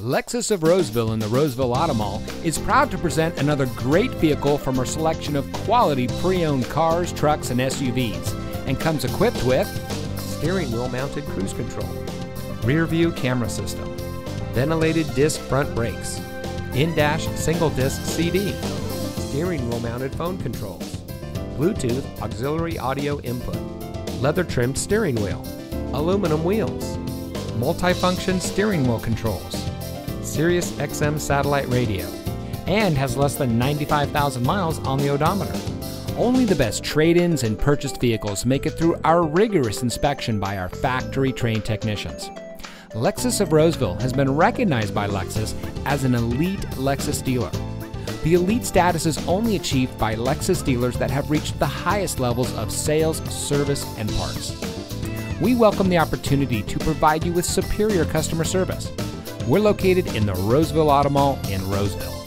Lexus of Roseville in the Roseville Auto Mall is proud to present another great vehicle from our selection of quality pre owned cars, trucks, and SUVs, and comes equipped with steering wheel mounted cruise control, rear view camera system, ventilated disc front brakes, in dash single disc CD, steering wheel mounted phone controls, Bluetooth auxiliary audio input, leather trimmed steering wheel, aluminum wheels, multifunction steering wheel controls, Sirius XM satellite radio, and has less than 95,000 miles on the odometer. Only the best trade ins and purchased vehicles make it through our rigorous inspection by our factory trained technicians. Lexus of Roseville has been recognized by Lexus as an elite Lexus dealer. The elite status is only achieved by Lexus dealers that have reached the highest levels of sales, service, and parts. We welcome the opportunity to provide you with superior customer service. We're located in the Roseville Auto Mall in Roseville.